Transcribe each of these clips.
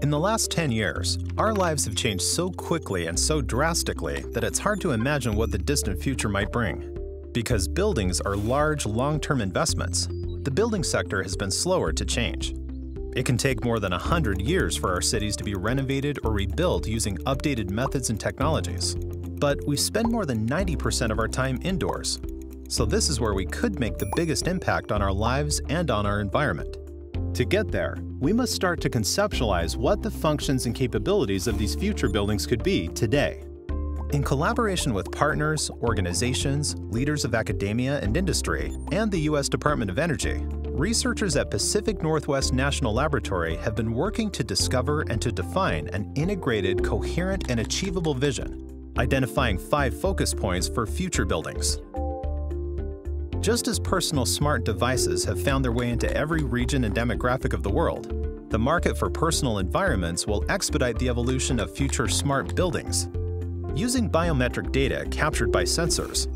In the last 10 years, our lives have changed so quickly and so drastically that it's hard to imagine what the distant future might bring. Because buildings are large, long-term investments, the building sector has been slower to change. It can take more than 100 years for our cities to be renovated or rebuilt using updated methods and technologies. But we spend more than 90% of our time indoors. So this is where we could make the biggest impact on our lives and on our environment. To get there, we must start to conceptualize what the functions and capabilities of these future buildings could be today. In collaboration with partners, organizations, leaders of academia and industry, and the U.S. Department of Energy, researchers at Pacific Northwest National Laboratory have been working to discover and to define an integrated, coherent, and achievable vision, identifying five focus points for future buildings. Just as personal smart devices have found their way into every region and demographic of the world, the market for personal environments will expedite the evolution of future smart buildings. Using biometric data captured by sensors,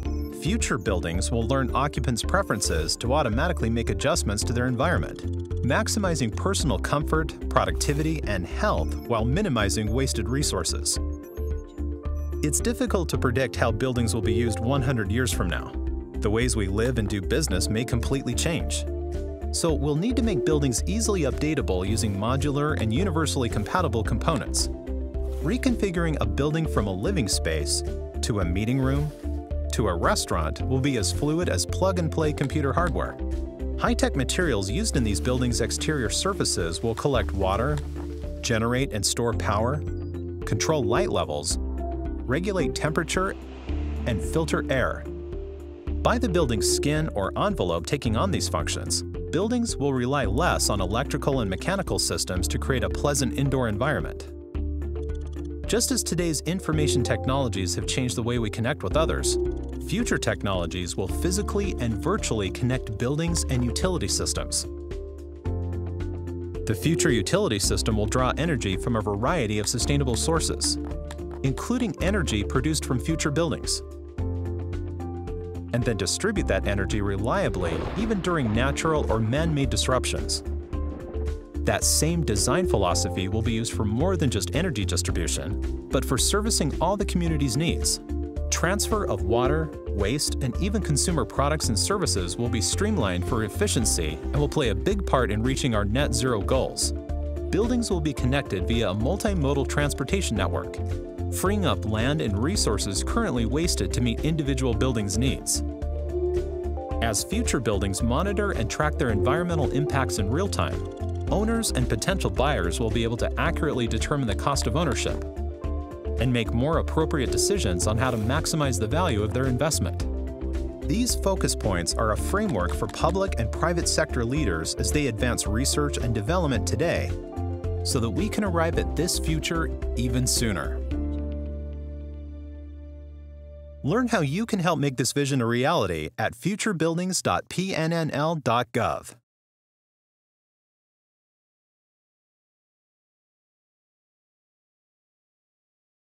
future buildings will learn occupants' preferences to automatically make adjustments to their environment, maximizing personal comfort, productivity, and health while minimizing wasted resources. It's difficult to predict how buildings will be used 100 years from now, the ways we live and do business may completely change. So we'll need to make buildings easily updatable using modular and universally compatible components. Reconfiguring a building from a living space to a meeting room to a restaurant will be as fluid as plug-and-play computer hardware. High-tech materials used in these buildings' exterior surfaces will collect water, generate and store power, control light levels, regulate temperature, and filter air by the building's skin or envelope taking on these functions, buildings will rely less on electrical and mechanical systems to create a pleasant indoor environment. Just as today's information technologies have changed the way we connect with others, future technologies will physically and virtually connect buildings and utility systems. The future utility system will draw energy from a variety of sustainable sources, including energy produced from future buildings and then distribute that energy reliably even during natural or man-made disruptions. That same design philosophy will be used for more than just energy distribution, but for servicing all the community's needs. Transfer of water, waste, and even consumer products and services will be streamlined for efficiency and will play a big part in reaching our net zero goals. Buildings will be connected via a multimodal transportation network, freeing up land and resources currently wasted to meet individual buildings' needs. As future buildings monitor and track their environmental impacts in real time, owners and potential buyers will be able to accurately determine the cost of ownership and make more appropriate decisions on how to maximize the value of their investment. These focus points are a framework for public and private sector leaders as they advance research and development today so that we can arrive at this future even sooner. Learn how you can help make this vision a reality at futurebuildings.pnnl.gov.